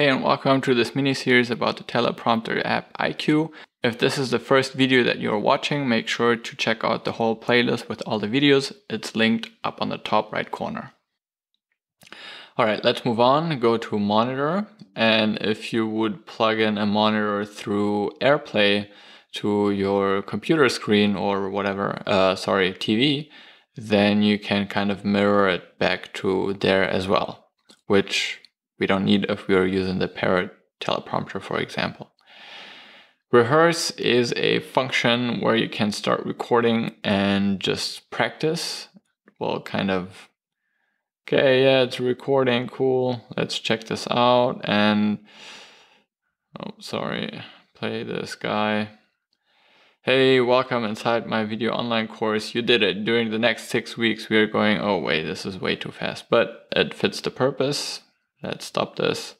Hey and welcome to this mini series about the teleprompter app iCue. If this is the first video that you're watching, make sure to check out the whole playlist with all the videos. It's linked up on the top right corner. All right, let's move on. Go to monitor. And if you would plug in a monitor through AirPlay to your computer screen or whatever, uh, sorry, TV, then you can kind of mirror it back to there as well, which we don't need if we are using the Parrot teleprompter, for example. Rehearse is a function where you can start recording and just practice. We'll kind of, okay, yeah, it's recording, cool. Let's check this out. And, oh, sorry, play this guy. Hey, welcome inside my video online course. You did it. During the next six weeks, we are going, oh, wait, this is way too fast, but it fits the purpose. Let's stop this,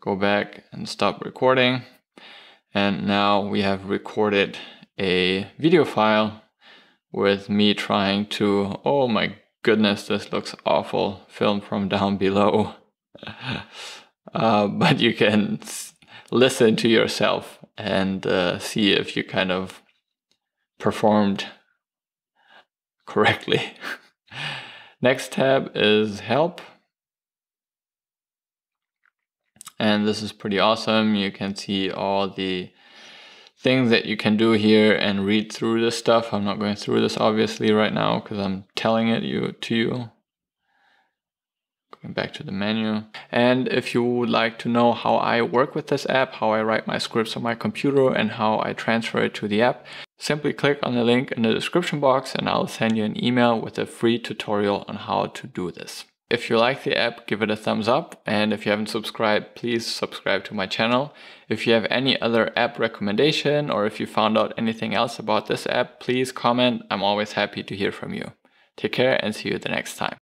go back and stop recording. And now we have recorded a video file with me trying to, oh my goodness, this looks awful, film from down below. uh, but you can listen to yourself and uh, see if you kind of performed correctly. Next tab is help. And this is pretty awesome. You can see all the things that you can do here and read through this stuff. I'm not going through this obviously right now because I'm telling it you to you. Going back to the menu. And if you would like to know how I work with this app, how I write my scripts on my computer and how I transfer it to the app, simply click on the link in the description box and I'll send you an email with a free tutorial on how to do this. If you like the app, give it a thumbs up. And if you haven't subscribed, please subscribe to my channel. If you have any other app recommendation or if you found out anything else about this app, please comment. I'm always happy to hear from you. Take care and see you the next time.